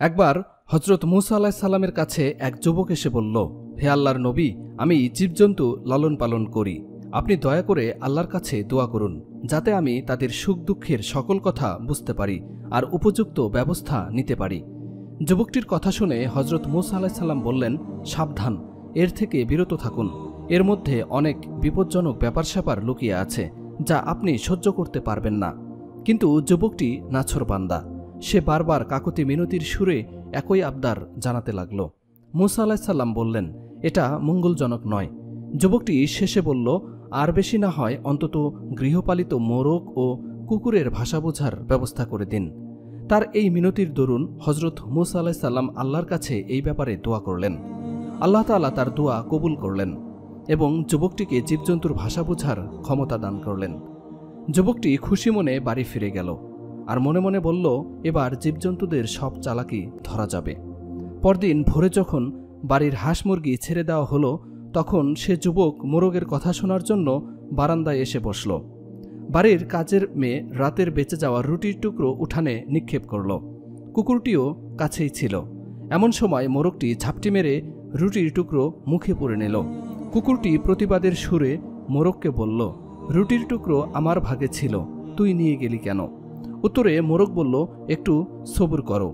একবার হজরত মুসা আলাহ সাল্লামের কাছে এক যুবক এসে বলল, হে আল্লাহর নবী, আমি জীবজন্তু লালন পালন করি। আপনি দয়া করে আল্লাহর কাছে দোয়া করুন, যাতে আমি তাদের সুখ দুঃখের সকল কথা বুঝতে পারি আর উপযুক্ত ব্যবস্থা নিতে পারি। যুবকটির কথা শুনে হজরত মুসা আলাহ সাল্লাম বললেন, সাবধান, এর থেকে বিরত থাকুন। এর মধ্যে অনেক বিপজ্জনক ব্যাপার স্যাপার লুকিয়ে আছে, যা আপনি সহ্য করতে পারবেন না। কিন্তু যুবকটি নাছরবান্দা সে বারবার কাকতি মিনতির সুরে একই আবদার জানাতে লাগল। মুসা আলাহিসাল্লাম বললেন, এটা মঙ্গলজনক নয়। যুবকটি শেষে বলল, আর বেশি না হয় অন্তত গৃহপালিত মোরগ ও কুকুরের ভাষা বোঝার ব্যবস্থা করে দিন। তার এই মিনতির দরুন হজরত মুসা আলাহিসাল্লাম আল্লাহর কাছে এই ব্যাপারে দোয়া করলেন। আল্লাহ তালা তার দোয়া কবুল করলেন এবং যুবকটিকে জীবজন্তুর ভাষা বোঝার ক্ষমতা দান করলেন। যুবকটি খুশি মনে বাড়ি ফিরে গেল। আর মনে মনে বলল, এবার জীবজন্তুদের সব চালাকি ধরা যাবে। পরদিন ভোরে যখন বাড়ির হাঁস মুরগি ছেড়ে দেওয়া হলো, তখন সে যুবক মোরগের কথা শোনার জন্য বারান্দায় এসে বসল। বাড়ির কাজের মেয়ে রাতের বেঁচে যাওয়া রুটির টুকরো উঠানে নিক্ষেপ করল। কুকুরটিও কাছেই ছিল। এমন সময় মোরগটি ঝাপটি মেরে রুটির টুকরো মুখে পড়ে নিল। কুকুরটি প্রতিবাদের সুরে মোরগকে বলল, রুটির টুকরো আমার ভাগে ছিল, তুই নিয়ে গেলি কেন? উত্তরে মোরগ বলল, একটু সবুর করো।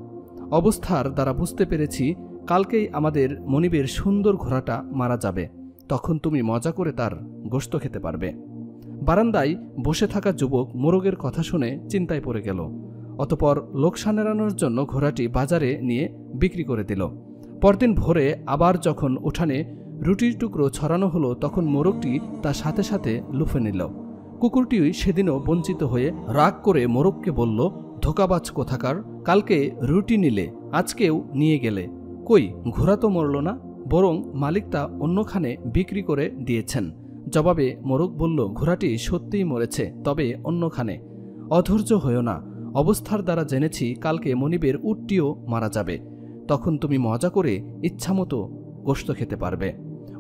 অবস্থার দ্বারা বুঝতে পেরেছি, কালকেই আমাদের মনিবের সুন্দর ঘোড়াটা মারা যাবে। তখন তুমি মজা করে তার গোস্ত খেতে পারবে। বারান্দায় বসে থাকা যুবক মোরগের কথা শুনে চিন্তায় পড়ে গেল। অতপর লোকসান এড়ানোর জন্য ঘোড়াটি বাজারে নিয়ে বিক্রি করে দিল। পরদিন ভোরে আবার যখন উঠানে রুটির টুকরো ছড়ানো হলো, তখন মোরগটি তার সাথে সাথে লুফে নিল। কুকুরটি সেদিনও বঞ্চিত হয়ে রাগ করে মোরগকে বলল, ধোকাবাজ কোথাকার, কালকে রুটি নিলে, আজকেও নিয়ে গেলে। কই, ঘোড়া তো মরল না? বরং মালিক তা অন্যখানে বিক্রি করে দিয়েছেন। জবাবে মোরগ বলল, ঘোড়াটি সত্যিই মরেছে, তবে অন্যখানে। অধৈর্য হয়েও না, অবস্থার দ্বারা জেনেছি কালকে মনিবের উটটিও মারা যাবে। তখন তুমি মজা করে ইচ্ছামতো গোস্ত খেতে পারবে।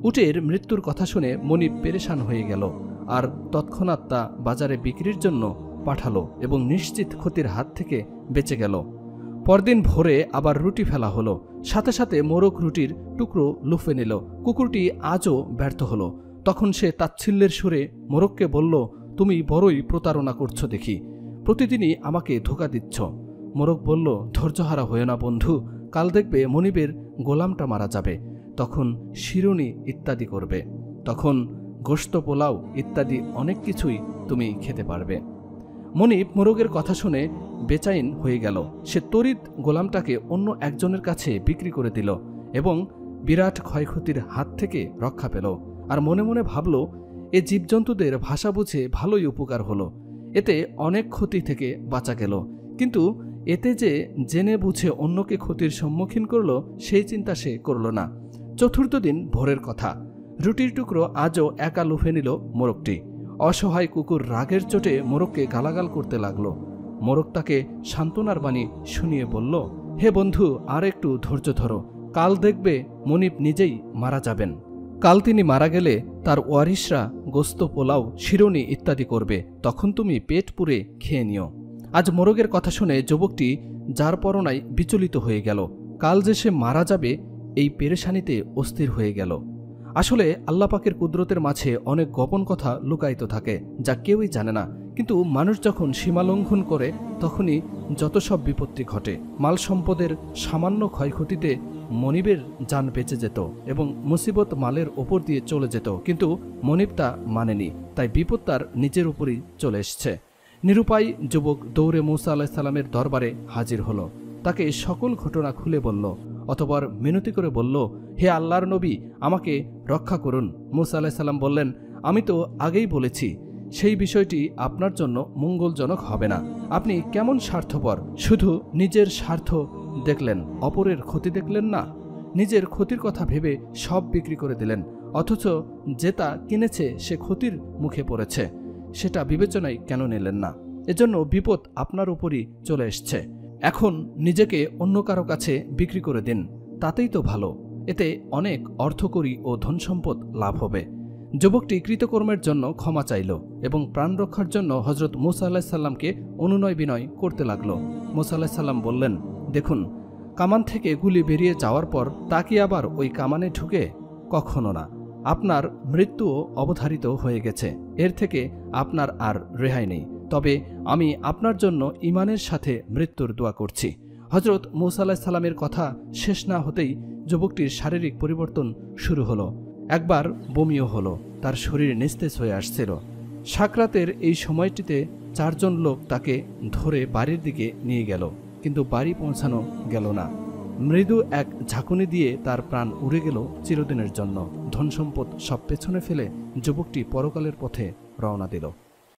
উটের মৃত্যুর কথা শুনে মনিব পেরেশান হয়ে গেল। আর তৎক্ষণাৎ তা বাজারে বিক্রির জন্য পাঠালো এবং নিশ্চিত ক্ষতির হাত থেকে বেঁচে গেল। পরদিন ভোরে আবার রুটি ফেলা হলো। সাথে সাথে মোরগ রুটির টুকরো লুফে নিল। কুকুরটি আজও ব্যর্থ হলো। তখন সে তাচ্ছিল্যের সুরে মোরগকে বলল, তুমি বড়ই প্রতারণা করছ দেখি। প্রতিদিনই আমাকে ধোকা দিচ্ছ। মোরগ বলল, ধৈর্যহারা হয়ে না বন্ধু। কাল দেখবে মনিবের গোলামটা মারা যাবে। তখন শিরুনি ইত্যাদি করবে। তখন গোস্ত পোলাও ইত্যাদি অনেক কিছুই তুমি খেতে পারবে। মনিব মোরগের কথা শুনে বেচাইন হয়ে গেল। সে তরিত গোলামটাকে অন্য একজনের কাছে বিক্রি করে দিল এবং বিরাট ক্ষয়ক্ষতির হাত থেকে রক্ষা পেল আর মনে মনে ভাবল, এ জীবজন্তুদের ভাষা বুঝে ভালোই উপকার হলো। এতে অনেক ক্ষতি থেকে বাঁচা গেল। কিন্তু এতে যে জেনে বুঝে অন্যকে ক্ষতির সম্মুখীন করল, সেই চিন্তা সে করল না। চতুর্থ দিন ভোরের কথা। রুটির টুকরো আজও একা লুফে নিল মোরগটি। অসহায় কুকুর রাগের চোটে মোরগকে গালাগাল করতে লাগল। মোরগ তাকে সান্ত্বনার বাণী শুনিয়ে বলল, হে বন্ধু, আর একটু ধৈর্য ধরো। কাল দেখবে মনিব নিজেই মারা যাবেন। কাল তিনি মারা গেলে তার ওয়ারিসরা গোস্ত, পোলাও, শিরোনি ইত্যাদি করবে। তখন তুমি পেট পুরে খেয়ে নিও। আজ মোরগের কথা শুনে যুবকটি যার পরনায় বিচলিত হয়ে গেল। কাল যে সে মারা যাবে, এই পেরেশানিতে অস্থির হয়ে গেল। আসলে আল্লাপাকের কুদরতের মাঝে অনেক গোপন কথা লুকায়িত থাকে, যা কেউই জানে না। কিন্তু মানুষ যখন সীমালঙ্ঘন করে, তখনই যত সব বিপত্তি ঘটে, মাল সম্পদের সামান্য ক্ষয়ক্ষতিতে মনিবের যান বেঁচে যেত এবং মুসিবত মালের ওপর দিয়ে চলে যেত। কিন্তু মনিব তা মানেনি, তাই বিপদ তার নিজের উপরই চলে এসছে। নিরুপায় যুবক দৌড়ে মৌসা আলাহ সাল্লামের দরবারে হাজির হলো। তাকে সকল ঘটনা খুলে বলল অতপর মিনতি করে বলল, হে আল্লাহর নবী, আমাকে রক্ষা করুন। মুসা আলাহ সাল্লাম বললেন, আমি তো আগেই বলেছি, সেই বিষয়টি আপনার জন্য মঙ্গলজনক হবে না। আপনি কেমন স্বার্থপর? শুধু নিজের স্বার্থ দেখলেন, অপরের ক্ষতি দেখলেন না? নিজের ক্ষতির কথা ভেবে সব বিক্রি করে দিলেন, অথচ যেটা কিনেছে, সে ক্ষতির মুখে পড়েছে। সেটা বিবেচনায় কেন নিলেন না? এজন্য বিপদ আপনার উপরই চলে এসছে। এখন নিজেকে অন্য কারও কাছে বিক্রি করে দিন, তাতেই তো ভালো। এতে অনেক অর্থকরী ও ধনসম্পদ লাভ হবে। যুবকটি কৃতকর্মের জন্য ক্ষমা চাইল এবং প্রাণ রক্ষার জন্য হজরত মুসা আল্লাহ সাল্লামকে অনুনয় বিনয় করতে লাগল। মুসা আল্লাহ সাল্লাম বললেন, দেখুন, কামান থেকে গুলি বেরিয়ে যাওয়ার পর তা কি আবার ওই কামানে ঢুকে? কখনো না। আপনার মৃত্যুও অবধারিত হয়ে গেছে। এর থেকে আপনার আর রেহাই নেই। তবে আমি আপনার জন্য ইমানের সাথে মৃত্যুর দোয়া করছি। হজরত মৌসা আলাহ সাল্লামের কথা শেষ না হতেই যুবকটির শারীরিক পরিবর্তন শুরু হলো। একবার বমিও হলো, তার শরীর নিস্তেজ হয়ে আসছিল। সাকরাতের এই সময়টিতে চারজন লোক তাকে ধরে বাড়ির দিকে নিয়ে গেল, কিন্তু বাড়ি পৌঁছানো গেল না। মৃদু এক ঝাঁকুনি দিয়ে তার প্রাণ উড়ে গেল চিরদিনের জন্য। ধনসম্পদ সব পেছনে ফেলে যুবকটি পরকালের পথে রওনা দিল।